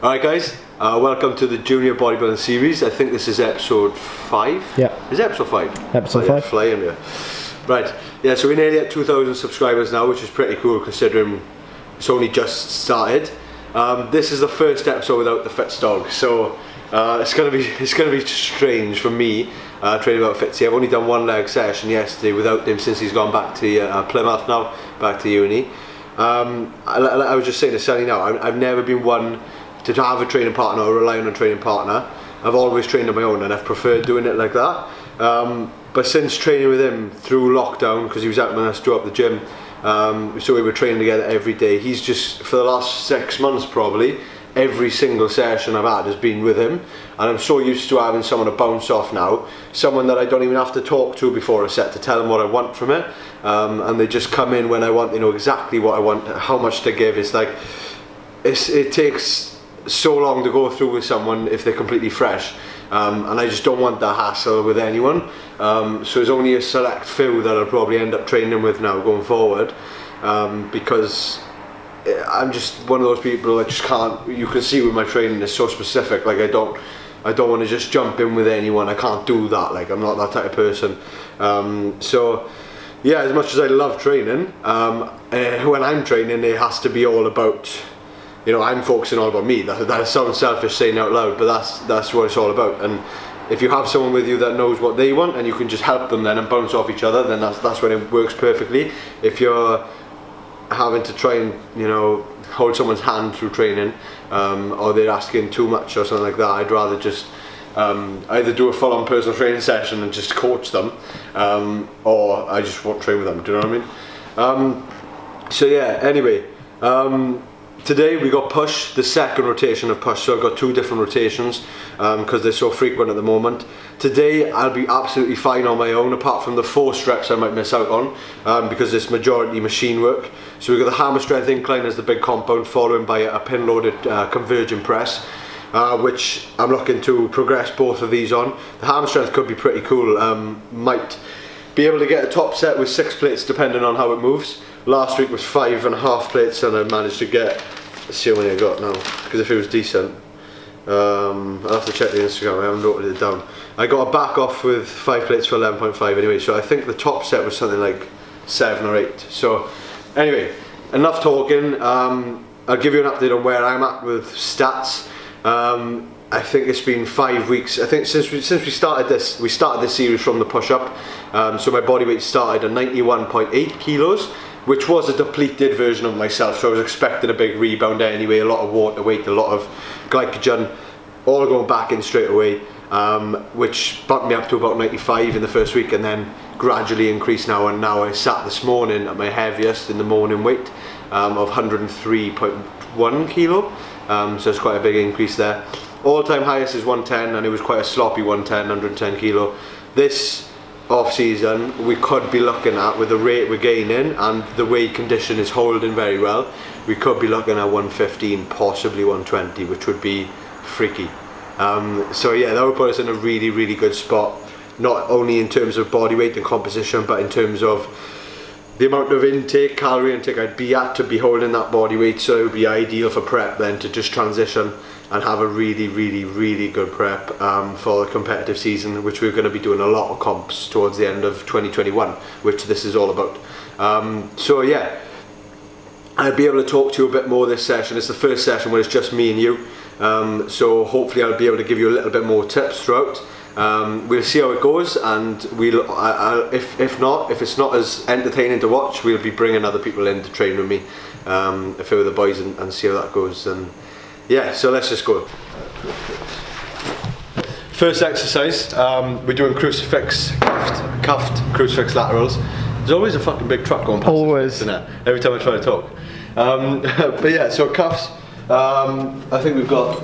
Alright guys, uh, welcome to the Junior Bodybuilding Series. I think this is episode 5? Yeah. Is it episode 5? Episode oh, yeah, five. Flying, yeah. Right, yeah, so we're nearly at 2,000 subscribers now, which is pretty cool considering it's only just started. Um, this is the first episode without the Fitz dog, so uh, it's gonna be it's gonna be strange for me uh, training without Fitzy. I've only done one leg session yesterday without him since he's gone back to uh, Plymouth now, back to uni. Um, I, I was just saying to Sunny now, I've never been one to have a training partner or rely on a training partner. I've always trained on my own and I've preferred doing it like that. Um, but since training with him through lockdown, because he was helping us draw up the gym, um, so we were training together every day. He's just, for the last six months probably, every single session I've had has been with him. And I'm so used to having someone to bounce off now, someone that I don't even have to talk to before a set to tell them what I want from it. Um, and they just come in when I want, you know, exactly what I want, how much to give. It's like, it's, it takes so long to go through with someone if they're completely fresh. Um, and I just don't want that hassle with anyone. Um, so there's only a select few that I'll probably end up training with now going forward um, because I'm just one of those people that just can't. You can see with my training is so specific. Like I don't, I don't want to just jump in with anyone. I can't do that. Like I'm not that type of person. Um, so yeah, as much as I love training, um, uh, when I'm training, it has to be all about you know, I'm focusing all about me. That, that sounds selfish saying out loud, but that's that's what it's all about. And if you have someone with you that knows what they want and you can just help them then and bounce off each other, then that's that's when it works perfectly. If you're having to try and you know hold someone's hand through training, um, or they're asking too much or something like that, I'd rather just um, either do a full-on personal training session and just coach them, um, or I just won't train with them. Do you know what I mean? Um, so yeah. Anyway. Today we got push, the second rotation of push, so I've got two different rotations because um, they're so frequent at the moment. Today I'll be absolutely fine on my own apart from the four reps I might miss out on um, because it's majority machine work. So we've got the hammer strength incline as the big compound following by a pin loaded uh, convergent press. Uh, which I'm looking to progress both of these on. The hammer strength could be pretty cool, um, might be able to get a top set with six plates depending on how it moves. Last week was five and a half plates and I managed to get, let's see how many I got now, because if it was decent, um, I'll have to check the Instagram, I haven't noted it down. I got a back off with five plates for 11.5 anyway, so I think the top set was something like seven or eight. So anyway, enough talking, um, I'll give you an update on where I'm at with stats. Um, I think it's been five weeks. I think since we since we started this, we started this series from the push up. Um, so my body weight started at 91.8 kilos, which was a depleted version of myself. So I was expecting a big rebound anyway. A lot of water weight, a lot of glycogen, all going back in straight away, um, which bumped me up to about 95 in the first week, and then gradually increased now. And now I sat this morning at my heaviest in the morning weight um, of 103.1 kilo. Um, so it's quite a big increase there. All time highest is 110 and it was quite a sloppy 110, 110 kilo. This off season we could be looking at with the rate we're gaining and the weight condition is holding very well. We could be looking at 115, possibly 120, which would be freaky. Um, so yeah, that would put us in a really, really good spot. Not only in terms of body weight and composition, but in terms of the amount of intake, calorie intake I'd be at to be holding that body weight. So it would be ideal for prep then to just transition and have a really, really, really good prep um, for the competitive season, which we're going to be doing a lot of comps towards the end of 2021, which this is all about. Um, so yeah, I'll be able to talk to you a bit more this session. It's the first session where it's just me and you. Um, so hopefully I'll be able to give you a little bit more tips throughout. Um, we'll see how it goes, and we'll. If if not, if it's not as entertaining to watch, we'll be bringing other people in to train with me, um, a few of the boys, and, and see how that goes. And yeah, so let's just go. First exercise, um, we're doing crucifix, cuffed, cuffed crucifix laterals. There's always a fucking big truck going past. Always. Isn't it? Every time I try to talk. Um, but yeah, so cuffs. Um, I think we've got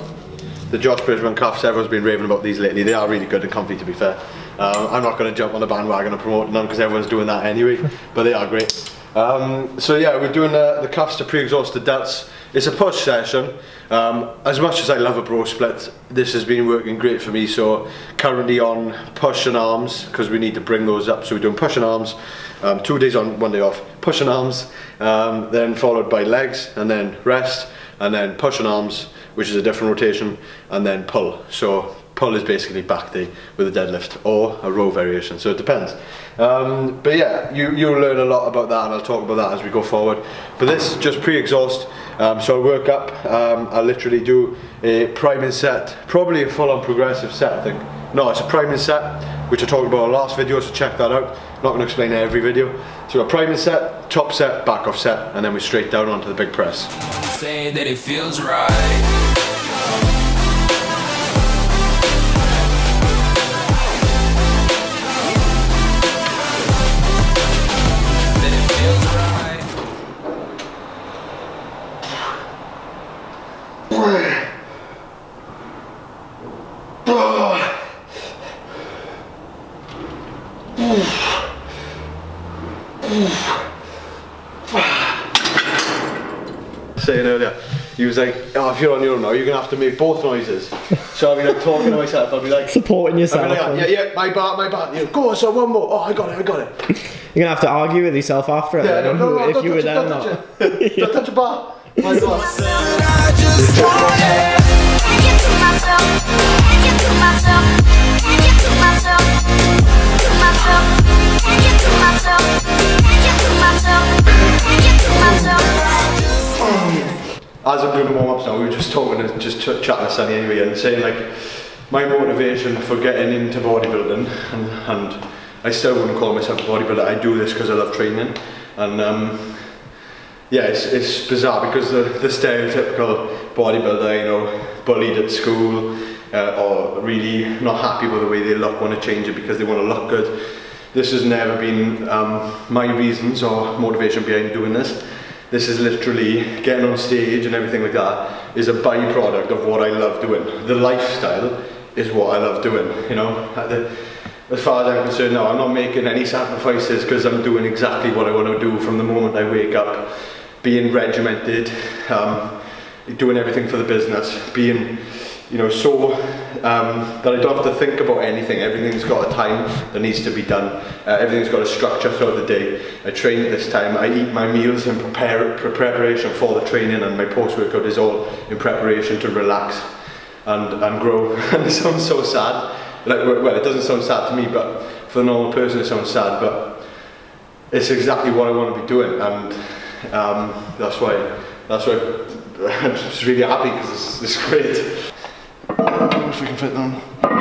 the Josh Bridgman cuffs. Everyone's been raving about these lately. They are really good and comfy, to be fair. Um, I'm not going to jump on the bandwagon and promote them because everyone's doing that anyway. but they are great. Um, so yeah, we're doing uh, the cuffs to pre-exhausted delts. It's a push session. Um, as much as I love a bro split, this has been working great for me. So currently on push and arms because we need to bring those up. So we're doing push and arms, um, two days on, one day off. Push and arms, um, then followed by legs, and then rest, and then push and arms, which is a different rotation, and then pull. So pull is basically back day with a deadlift or a row variation. So it depends. Um, but yeah, you you'll learn a lot about that, and I'll talk about that as we go forward. But this is just pre-exhaust. Um, so I'll work up. Um, I'll literally do a priming set, probably a full-on progressive set. I think. No, it's a priming set, which I talked about in the last video. So check that out. not going to explain every video. So a priming set, top set, back off set, and then we straight down onto the big press. He was like, oh, if you're on your own now, you're going to have to make both noises. So I'll be like talking to myself, I'll be like... Supporting yourself. Like, yeah, yeah, my bar, my bar. You know, go on, so one more. Oh, I got it, I got it. You're going to have to argue with yourself after it, yeah, no, no, no, if you were there or not. Don't touch a bar. My bar. As I'm doing the warm-ups now, we were just talking, and just ch chatting to Sunny anyway, and saying like, my motivation for getting into bodybuilding, and, and I still wouldn't call myself a bodybuilder, I do this because I love training, and um, yeah, it's, it's bizarre because the, the stereotypical bodybuilder, you know, bullied at school, uh, or really not happy with the way they look, want to change it because they want to look good. This has never been um, my reasons or motivation behind doing this this is literally getting on stage and everything like that is a byproduct of what I love doing. The lifestyle is what I love doing, you know. The, as far as I'm concerned now, I'm not making any sacrifices because I'm doing exactly what I want to do from the moment I wake up, being regimented, um, doing everything for the business, being you know, so um, that I don't have to think about anything. Everything's got a time that needs to be done. Uh, everything's got a structure throughout the day. I train at this time. I eat my meals in prepare, preparation for the training, and my post-workout is all in preparation to relax and, and grow. and it sounds so sad. Like, well, it doesn't sound sad to me, but for the normal person, it sounds sad. But it's exactly what I want to be doing, and um, that's why. That's why I'm just really happy because it's, it's great if we can fit them.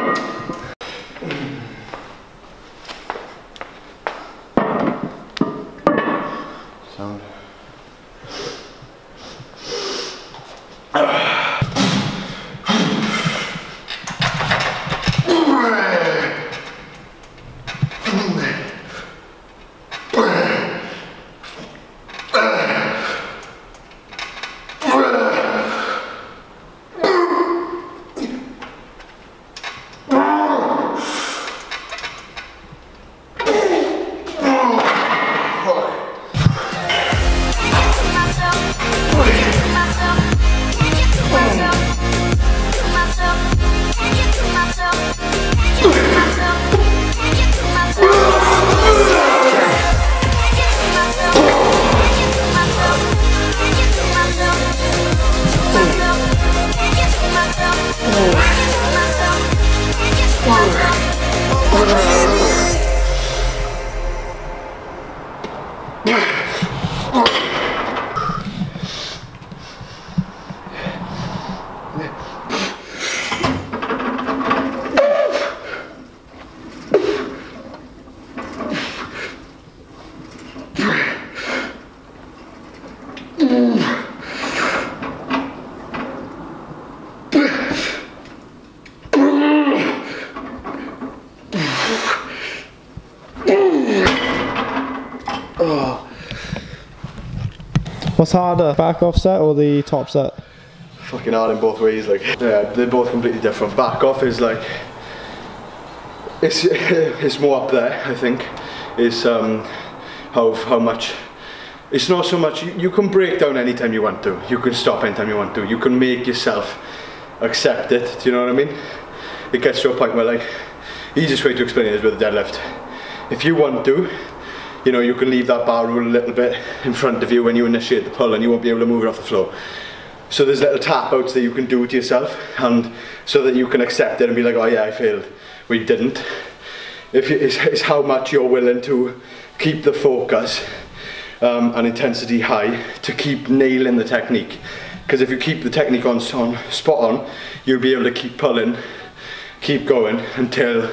What's harder, back off set or the top set? Fucking hard in both ways, like, yeah, they're both completely different. Back off is like, it's, it's more up there, I think, is um, how, how much, it's not so much, you, you can break down anytime you want to, you can stop anytime you want to, you can make yourself accept it, do you know what I mean? It gets to a point where like, easiest way to explain it is with a deadlift. If you want to, you know, you can leave that bar rule a little bit in front of you when you initiate the pull and you won't be able to move it off the floor. So there's little tap outs that you can do to yourself, and so that you can accept it and be like, oh yeah, I failed. We didn't. If it's, it's how much you're willing to keep the focus um, and intensity high to keep nailing the technique. Because if you keep the technique on, on spot on, you'll be able to keep pulling, keep going until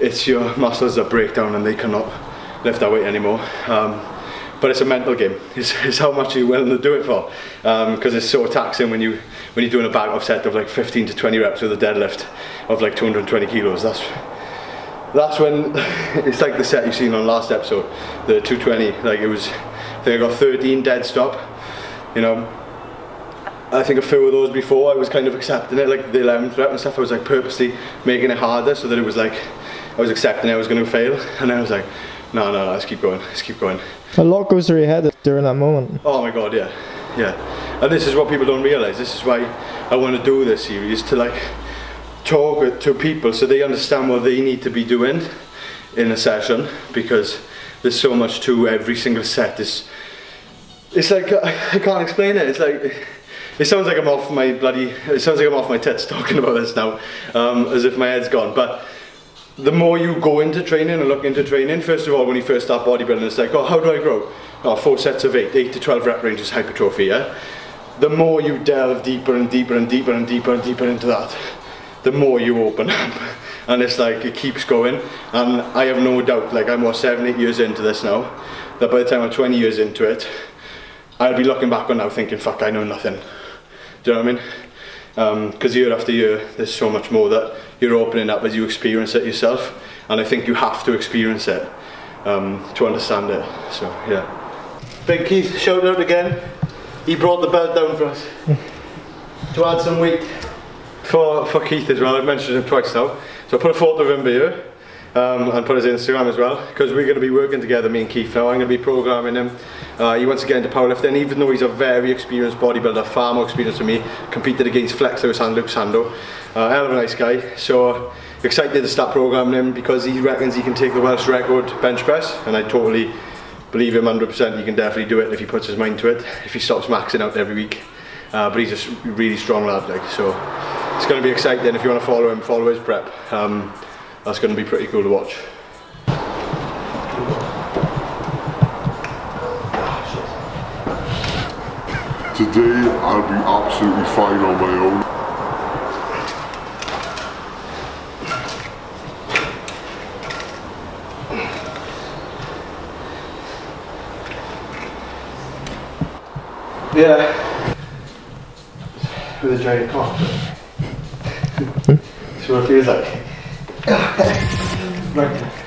it's your muscles that break down and they cannot lift that weight anymore. Um, but it's a mental game. It's, it's how much you're willing to do it for. Because um, it's so taxing when you when you're doing a back off set of like 15 to 20 reps with a deadlift of like 220 kilos. That's that's when it's like the set you've seen on last episode, the 220. Like it was, I think I got 13 dead stop. You know, I think a few of those before I was kind of accepting it, like the 11th rep and stuff. I was like purposely making it harder so that it was like I was accepting I was going to fail, and then I was like, no, no, no, let's keep going, let's keep going. A lot goes through your head during that moment. Oh my god, yeah, yeah. And this is what people don't realise. This is why I want to do this series to like talk to people so they understand what they need to be doing in a session because there's so much to every single set. It's, it's like, I can't explain it. It's like, it sounds like I'm off my bloody, it sounds like I'm off my tits talking about this now, um, as if my head's gone. But the more you go into training and look into training, first of all, when you first start bodybuilding, it's like, oh, how do I grow? Oh, four sets of eight, eight to 12 rep ranges hypertrophy, yeah? The more you delve deeper and deeper and deeper and deeper and deeper into that, the more you open up. And it's like, it keeps going. And I have no doubt, like I'm what, seven, eight years into this now, that by the time I'm 20 years into it, I'll be looking back on now thinking, fuck, I know nothing. Do you know what I mean? Because um, year after year, there's so much more that you're opening up as you experience it yourself. And I think you have to experience it um, to understand it. So, yeah. Big Keith, shout out again. He brought the belt down for us to add some weight. For, for Keith as well, I've mentioned him twice now. So I put a photo of him here. Um, and put his Instagram as well because we're going to be working together, me and Keith. Now I'm going to be programming him. Uh, he wants to get into powerlifting, even though he's a very experienced bodybuilder, far more experienced than me. Competed against Flex Lewis and Luke Sandoe. Uh, hell of a nice guy. So excited to start programming him because he reckons he can take the Welsh record bench press, and I totally believe him 100%. He can definitely do it if he puts his mind to it. If he stops maxing out every week. Uh, but he's a really strong lad, like so it's going to be exciting. If you want to follow him, follow his prep. Um, that's going to be pretty cool to watch. Today I'll be absolutely fine on my own. Yeah. With a giant cock. See what it feels like. Right.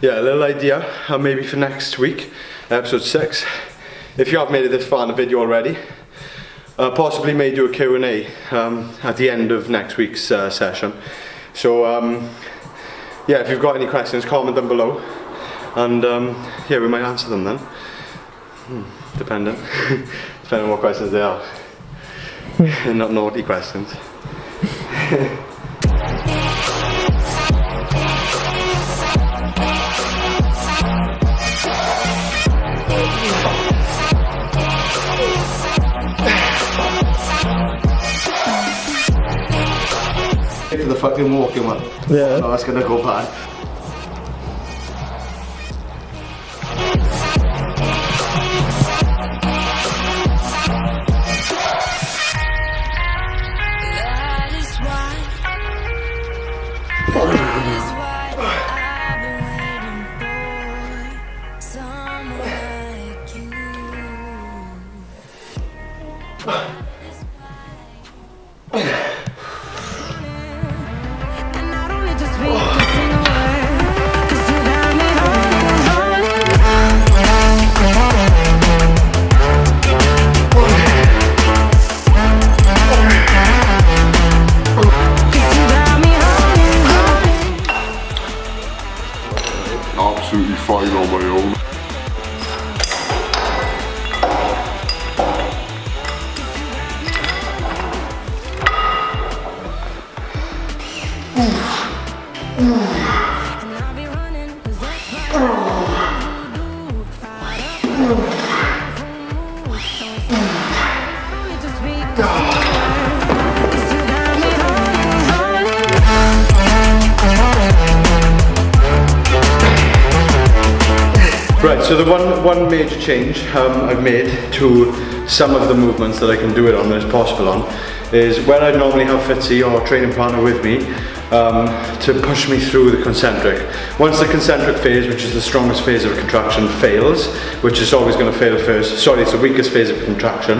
Yeah, a little idea uh, maybe for next week, episode 6. If you have made it this far in the video already, uh, possibly may do a Q&A um, at the end of next week's uh, session. So um, yeah, if you've got any questions, comment them below. And um, yeah, we might answer them then. Hmm, dependent. Depending on what questions they are. and not naughty questions. to the fucking walking one. Yeah. Oh, that's gonna go bad. Right, so the one one major change um, I've made to some of the movements that I can do it on that is possible on is where I normally have Fitzy or a training partner with me um, to push me through the concentric. Once the concentric phase, which is the strongest phase of a contraction, fails, which is always going to fail first, sorry, it's the weakest phase of contraction.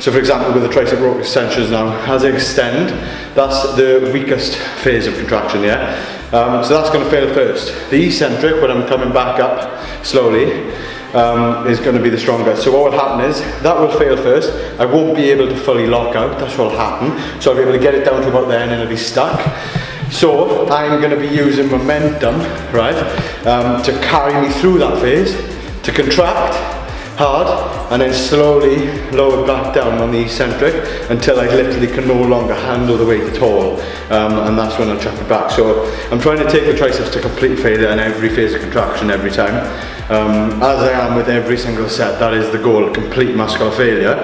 So for example, with the tricep rope extensions now, as they extend, that's the weakest phase of contraction, yeah? Um, so that's going to fail first. The eccentric, when I'm coming back up slowly, um, is going to be the strongest. So what will happen is, that will fail first, I won't be able to fully lock out, that's what will happen. So I'll be able to get it down to about there and it'll be stuck. So I'm going to be using momentum, right, um, to carry me through that phase, to contract hard, and then slowly lower back down on the eccentric until I literally can no longer handle the weight at all. Um, and that's when I'll chuck it back. So I'm trying to take the triceps to complete failure in every phase of contraction every time. Um, as I am with every single set, that is the goal, complete muscular failure.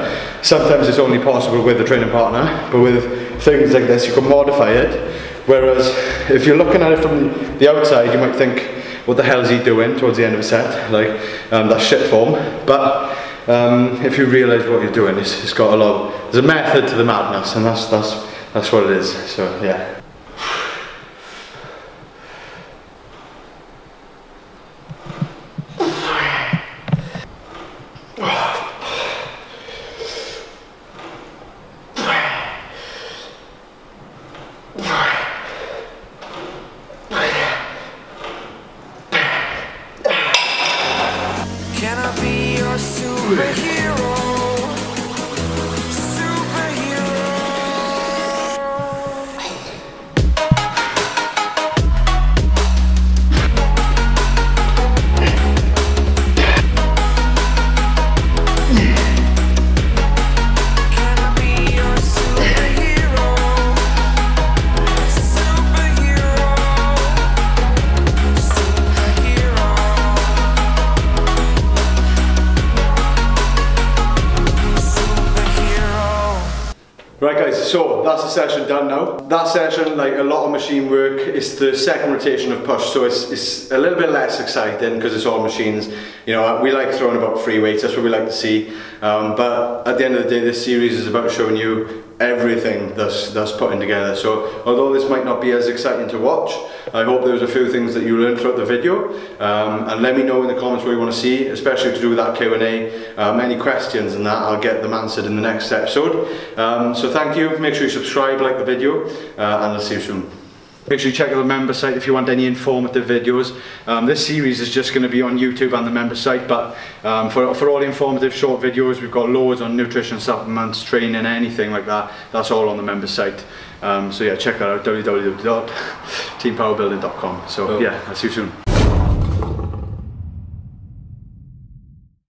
Sometimes it's only possible with a training partner, but with things like this, you can modify it. Whereas if you're looking at it from the outside, you might think, what the hell is he doing towards the end of a set? Like, um, that's shit form. But um, if you realise what you're doing, it's, it's got a lot, there's a method to the madness, and that's, that's, that's what it is. So, yeah. that's the session done now. That session, like a lot of machine work, is the second rotation of push, so it's, it's a little bit less exciting because it's all machines. You know, we like throwing about free weights, that's what we like to see. Um, but at the end of the day, this series is about showing you everything that's, that's putting together. So although this might not be as exciting to watch, I hope there was a few things that you learned throughout the video. Um, and let me know in the comments what you want to see, especially to do with that Q&A. Um, any questions and that, I'll get them answered in the next episode. Um, so thank you, make sure you subscribe, like the video, uh, and I'll see you soon. Make sure you check out the member site if you want any informative videos. Um, this series is just going to be on YouTube and the member site, but um, for, for all informative short videos, we've got loads on nutrition supplements, training, anything like that. That's all on the member site. Um, so yeah, check that out, www.teampowerbuilding.com. So oh. yeah, I'll see you soon.